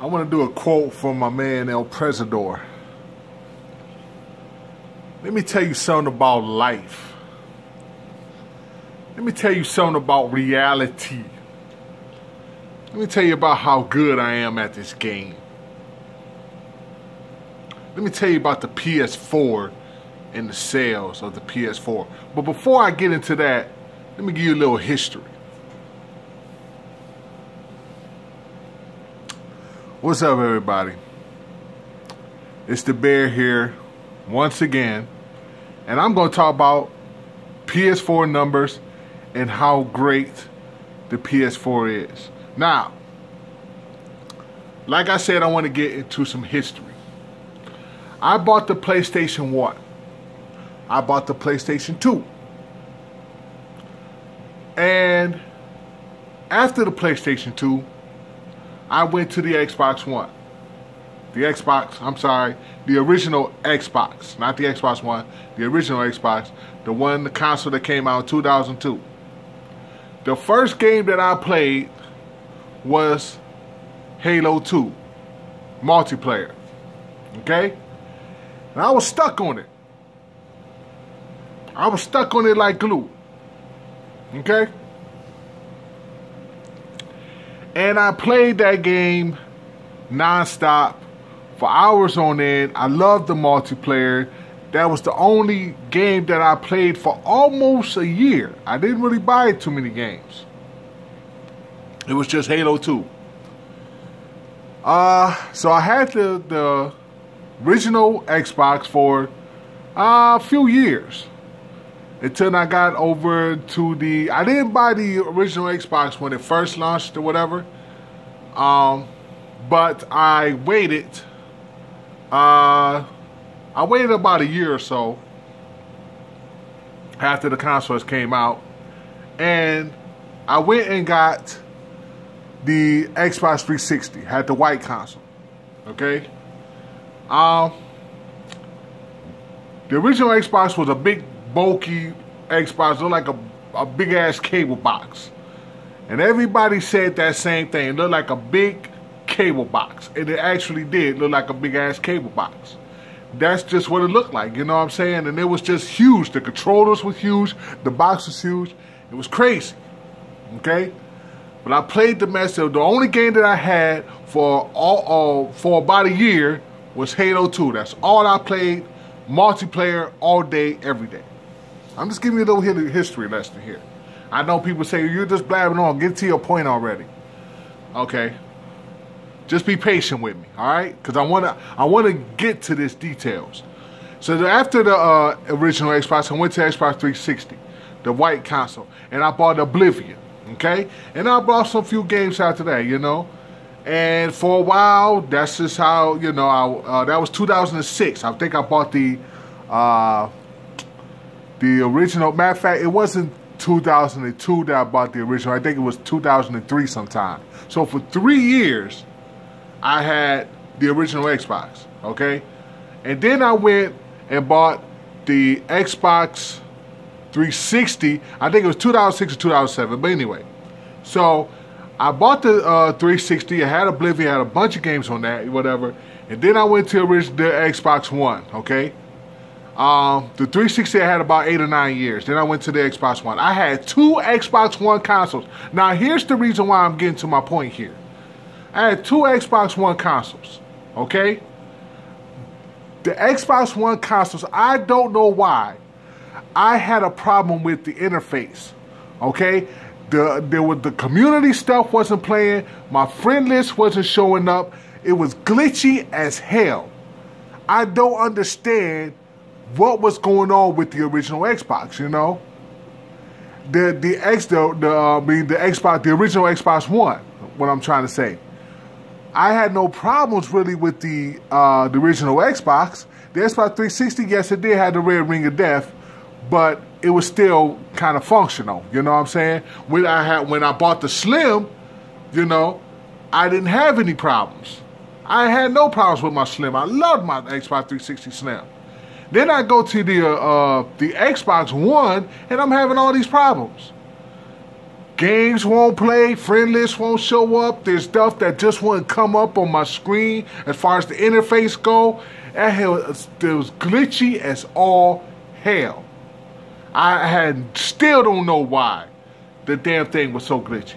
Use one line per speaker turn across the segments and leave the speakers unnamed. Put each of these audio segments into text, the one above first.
I want to do a quote from my man El Presador. Let me tell you something about life. Let me tell you something about reality. Let me tell you about how good I am at this game. Let me tell you about the PS4 and the sales of the PS4. But before I get into that, let me give you a little history. What's up, everybody? It's the Bear here once again, and I'm going to talk about PS4 numbers and how great the PS4 is. Now, like I said, I want to get into some history. I bought the PlayStation 1. I bought the PlayStation 2. And after the PlayStation 2, I went to the Xbox One. The Xbox, I'm sorry, the original Xbox, not the Xbox One, the original Xbox, the one, the console that came out in 2002. The first game that I played was Halo 2 multiplayer. Okay? And I was stuck on it. I was stuck on it like glue. Okay? And I played that game nonstop for hours on end. I loved the multiplayer. That was the only game that I played for almost a year. I didn't really buy too many games. It was just Halo 2. Uh, so I had the, the original Xbox for uh, a few years until I got over to the. I didn't buy the original Xbox when it first launched or whatever. Um, but I waited. Uh, I waited about a year or so after the consoles came out, and I went and got the Xbox 360. Had the white console. Okay. Um, the original Xbox was a big bulky Xbox, looked like a, a big ass cable box. And everybody said that same thing. It looked like a big cable box. And it actually did look like a big ass cable box. That's just what it looked like, you know what I'm saying? And it was just huge. The controllers were huge. The box was huge. It was crazy. Okay? But I played the mess. The only game that I had for all uh, for about a year was Halo 2. That's all I played. Multiplayer all day, every day. I'm just giving you a little history lesson here. I know people say you're just blabbing on. Get to your point already. Okay. Just be patient with me, all right? Because I wanna I wanna get to this details. So after the uh, original Xbox, I went to Xbox 360, the white console, and I bought Oblivion. Okay, and I bought some few games after that, you know. And for a while, that's just how you know. I, uh, that was 2006. I think I bought the uh, the original. Matter of fact, it wasn't 2002 that I bought the original. I think it was 2003 sometime. So for three years, I had the original Xbox. Okay, and then I went and bought the Xbox 360. I think it was 2006 or 2007. But anyway, so I bought the uh, 360. I had Oblivion. I had a bunch of games on that, whatever. And then I went to the Xbox One. Okay. Um, the 360 I had about eight or nine years. Then I went to the Xbox One. I had two Xbox One consoles. Now here's the reason why I'm getting to my point here. I had two Xbox One consoles. Okay. The Xbox One consoles. I don't know why. I had a problem with the interface. Okay. The there was the community stuff wasn't playing. My friend list wasn't showing up. It was glitchy as hell. I don't understand what was going on with the original Xbox, you know? The the X the, the uh, I mean the Xbox the original Xbox One. What I'm trying to say, I had no problems really with the uh, the original Xbox. The Xbox 360, yes, it did have the red ring of death, but it was still kind of functional. You know what I'm saying? When I had when I bought the Slim, you know, I didn't have any problems. I had no problems with my Slim. I loved my Xbox 360 Slim. Then I go to the uh, uh, the Xbox One, and I'm having all these problems. games won't play, friend lists won't show up. There's stuff that just wouldn't come up on my screen as far as the interface go. That hell, it was glitchy as all hell. I had still don't know why the damn thing was so glitchy.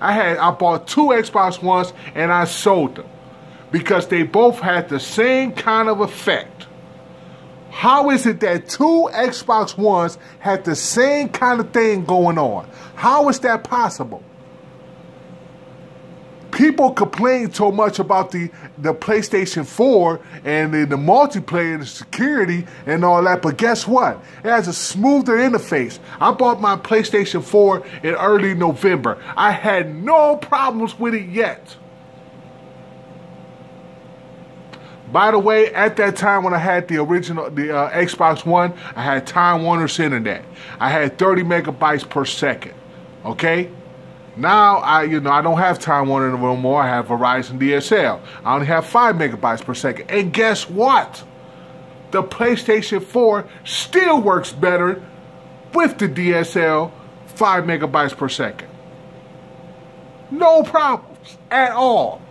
I had I bought two Xbox Ones and I sold them because they both had the same kind of effect. How is it that two Xbox Ones had the same kind of thing going on? How is that possible? People complain so much about the, the PlayStation 4 and the, the multiplayer and the security and all that, but guess what? It has a smoother interface. I bought my PlayStation 4 in early November. I had no problems with it yet. By the way, at that time when I had the original, the uh, Xbox One, I had Time Warner's internet. I had 30 megabytes per second. Okay. Now I, you know, I don't have Time Warner no more. I have Verizon DSL. I only have five megabytes per second. And guess what? The PlayStation 4 still works better with the DSL, five megabytes per second. No problems at all.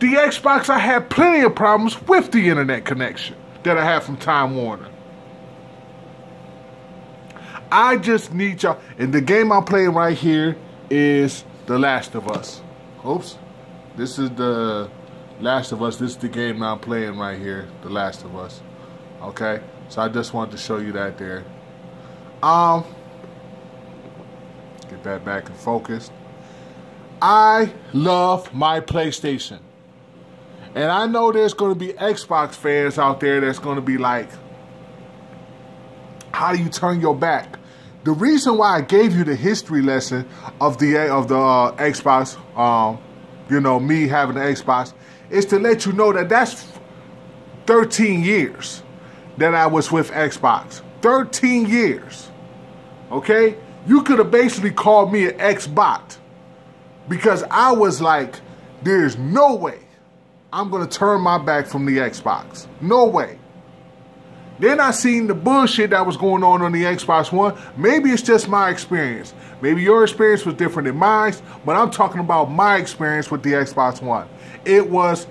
The Xbox, I had plenty of problems with the internet connection that I have from Time Warner. I just need y'all. And the game I'm playing right here is The Last of Us. Oops. This is the Last of Us. This is the game I'm playing right here. The Last of Us. Okay? So I just wanted to show you that there. Um, get that back and focused. I love my PlayStation. And I know there's going to be Xbox fans out there that's going to be like, how do you turn your back? The reason why I gave you the history lesson of the of the uh, Xbox, um, you know, me having the Xbox, is to let you know that that's 13 years that I was with Xbox. 13 years. Okay? You could have basically called me an Xbox because I was like, there's no way I'm going to turn my back from the Xbox. No way. Then I seen the bullshit that was going on on the Xbox One. Maybe it's just my experience. Maybe your experience was different than mine, but I'm talking about my experience with the Xbox One. It was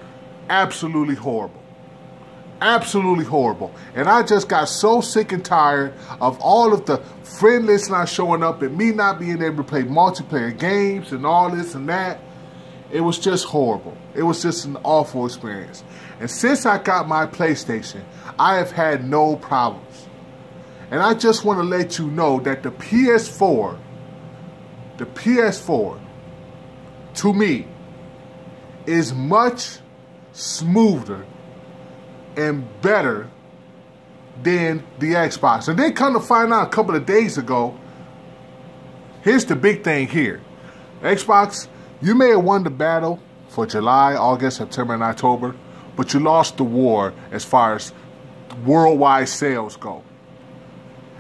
absolutely horrible. Absolutely horrible. And I just got so sick and tired of all of the friend lists not showing up and me not being able to play multiplayer games and all this and that. It was just horrible. It was just an awful experience. And since I got my PlayStation, I have had no problems. And I just want to let you know that the PS4, the PS4, to me, is much smoother and better than the Xbox. And then come to find out a couple of days ago, here's the big thing here. Xbox you may have won the battle for July, August, September, and October, but you lost the war as far as worldwide sales go.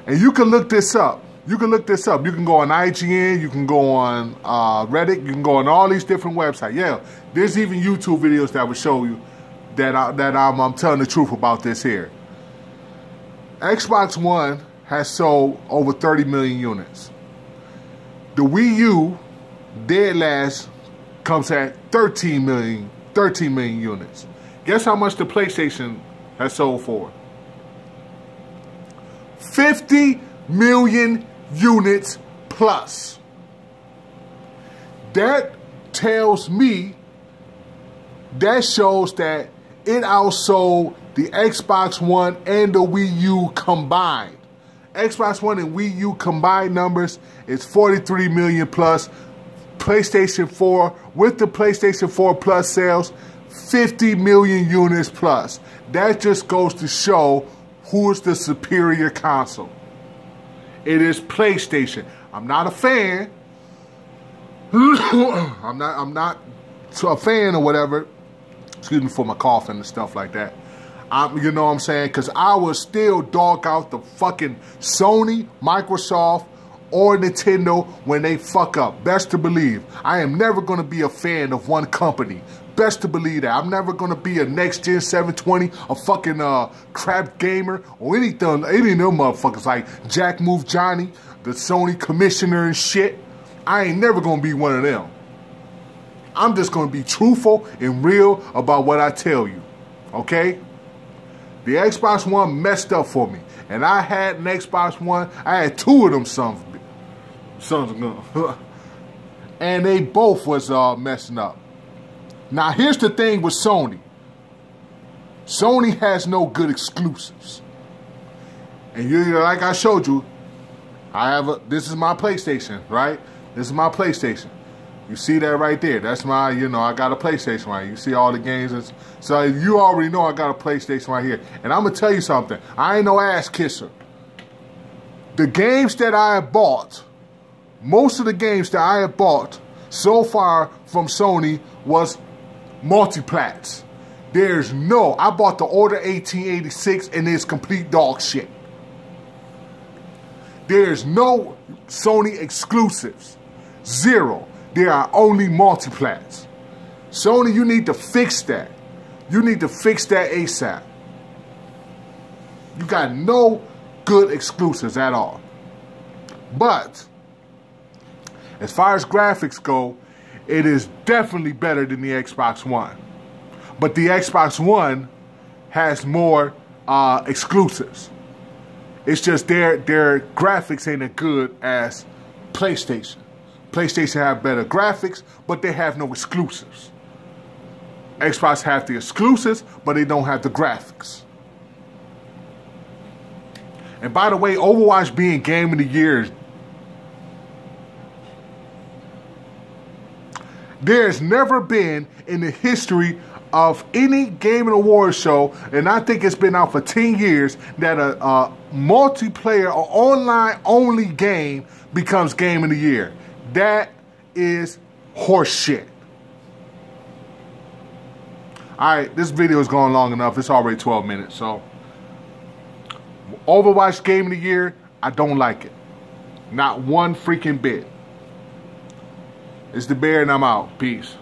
And you can look this up. You can look this up. You can go on IGN, you can go on uh, Reddit, you can go on all these different websites. Yeah, there's even YouTube videos that will show you that, I, that I'm, I'm telling the truth about this here. Xbox One has sold over 30 million units. The Wii U dead last comes at 13 million, 13 million units. Guess how much the PlayStation has sold for? 50 million units plus. That tells me, that shows that it outsold the Xbox One and the Wii U combined. Xbox One and Wii U combined numbers is 43 million plus PlayStation 4 with the PlayStation 4 Plus sales, 50 million units plus. That just goes to show who is the superior console. It is PlayStation. I'm not a fan. I'm not I'm not a fan or whatever. Excuse me for my coughing and stuff like that. I'm, you know what I'm saying? Because I will still dog out the fucking Sony, Microsoft, or Nintendo when they fuck up. Best to believe. I am never going to be a fan of one company. Best to believe that. I'm never going to be a next gen 720, a fucking uh, crap gamer, or anything, any of them motherfuckers like Jack Move Johnny. the Sony commissioner and shit. I ain't never gonna be one of them. I'm just gonna be truthful and real about what I tell you. Okay? The Xbox One messed up for me. And I had an Xbox One. I had two of them sons sons of guns. and they both was uh, messing up. Now here's the thing with Sony. Sony has no good exclusives. And you like I showed you, I have a this is my PlayStation, right? This is my PlayStation. You see that right there. That's my, you know, I got a PlayStation right here. You see all the games. So you already know I got a PlayStation right here. And I'm going to tell you something. I ain't no ass kisser. The games that I bought, most of the games that I have bought so far from Sony was multiplats. There's no, I bought the Order 1886 and it's complete dog shit. There's no Sony exclusives. Zero. There are only multiplats. Sony, you need to fix that. You need to fix that ASAP. You got no good exclusives at all. But, as far as graphics go, it is definitely better than the Xbox One. But the Xbox One has more uh, exclusives. It's just their their graphics ain't as good as PlayStation. PlayStation have better graphics, but they have no exclusives. Xbox have the exclusives, but they don't have the graphics. And by the way, Overwatch being Game of the Year, there's never been in the history of any Game Awards show, and I think it's been out for 10 years, that a, a multiplayer or online only game becomes Game of the Year. That is horseshit. Alright, this video is going long enough. It's already 12 minutes, so. Overwatch Game of the Year, I don't like it. Not one freaking bit. It's the bear and I'm out. Peace.